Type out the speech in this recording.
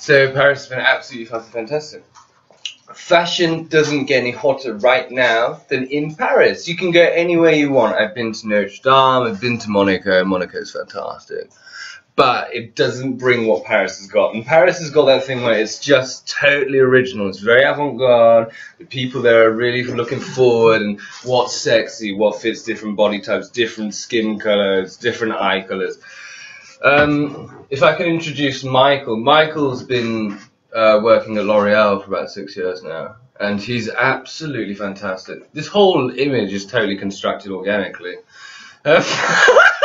So Paris has been absolutely fantastic. Fashion doesn't get any hotter right now than in Paris. You can go anywhere you want. I've been to Notre Dame, I've been to Monaco. Monaco's fantastic. But it doesn't bring what Paris has got. And Paris has got that thing where it's just totally original. It's very avant-garde. The people there are really looking forward and what's sexy, what fits different body types, different skin colors, different eye colors. Um, if I can introduce Michael, Michael's been uh, working at L'Oreal for about six years now, and he's absolutely fantastic. This whole image is totally constructed organically. Uh,